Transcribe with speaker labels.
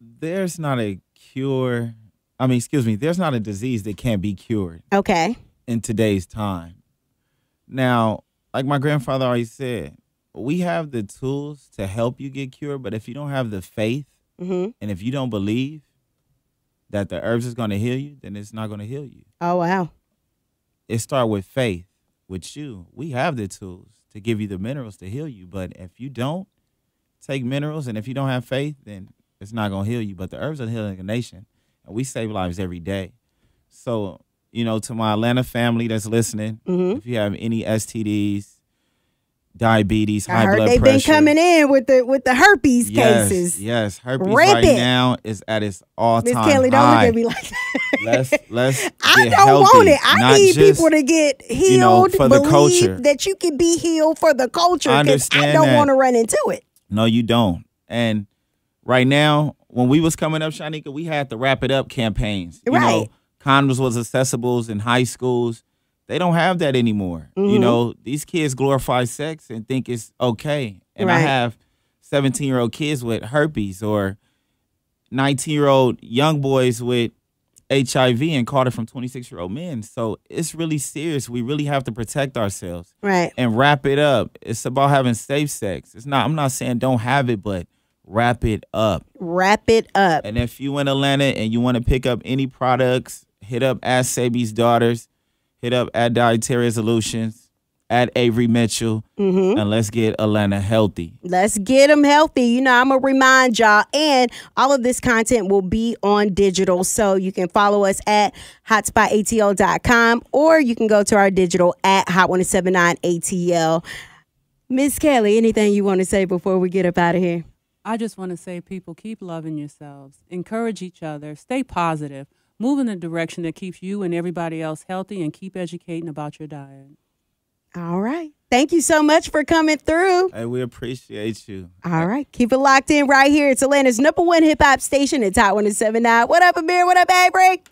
Speaker 1: there's not a cure. I mean, excuse me, there's not a disease that can't be cured
Speaker 2: Okay.
Speaker 1: in today's time. Now, like my grandfather always said, we have the tools to help you get cured, but if you don't have the faith
Speaker 2: Mm-hmm.
Speaker 1: and if you don't believe that the herbs is going to heal you, then it's not going to heal you.
Speaker 2: Oh wow.
Speaker 1: It start with faith with you. We have the tools to give you the minerals to heal you, but if you don't take minerals and if you don't have faith, then it's not going to heal you. But the herbs are healing a nation, and we save lives every day. So, you know, to my Atlanta family that's listening,
Speaker 2: Mhm.
Speaker 1: if you have any STDs, diabetes,
Speaker 2: I
Speaker 1: high
Speaker 2: heard
Speaker 1: blood
Speaker 2: they've
Speaker 1: pressure,
Speaker 2: been coming in with the with the herpes
Speaker 1: yes,
Speaker 2: cases.
Speaker 1: Yes, herpes
Speaker 2: Rip
Speaker 1: right
Speaker 2: it.
Speaker 1: now is at its all time.
Speaker 2: Miss Kelly, don't
Speaker 1: high.
Speaker 2: look at me like that.
Speaker 1: let's let's
Speaker 2: I don't
Speaker 1: healthy,
Speaker 2: want it. I
Speaker 1: not
Speaker 2: need
Speaker 1: just,
Speaker 2: people to get healed.
Speaker 1: you know, for the
Speaker 2: believe
Speaker 1: culture.
Speaker 2: that you can be healed for the culture.
Speaker 1: I understand
Speaker 2: don't want to run into it.
Speaker 1: No, you don't. And right now, when we was coming up, Shanika, we had the wrap it up campaigns. You know,
Speaker 2: Right.
Speaker 1: condoms was accessibles in high schools. They don't have that anymore.
Speaker 2: Mm-hmm.
Speaker 1: You know, these kids glorify sex and think it's okay. And I have 17 year old kids with herpes or 19 year old young boys with HIV and caught it from 26 year old men. So it's really serious. We really have to protect ourselves
Speaker 2: Right.
Speaker 1: and wrap it up. It's about having safe sex. It's not. I'm not saying don't have it, but wrap it up.
Speaker 2: Wrap it up.
Speaker 1: And if you in Atlanta and you want to pick up any products, hit up at Sebi's Daughters, hit up at Dietary Solutions, at Avery Mitchell,
Speaker 2: Mm-hmm.
Speaker 1: and let's get Atlanta healthy.
Speaker 2: Let's get them healthy. You know, I'm going to remind y'all, and all of this content will be on digital. So you can follow us at hotspotatl.com or you can go to our digital at hot1079atl. Miss Kelly, anything you want to say before we get up out of here?
Speaker 3: I just want to say, people, keep loving yourselves, encourage each other, stay positive, move in a direction that keeps you and everybody else healthy, and keep educating about your diet.
Speaker 2: All right. Thank you so much for coming through.
Speaker 1: Hey, we appreciate you.
Speaker 2: All right. Keep it locked in right here. It's Atlanta's number one hip hop station. It's Hot 1079. What up, Amir? What up, Avery?